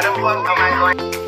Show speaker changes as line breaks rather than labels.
garin ban amai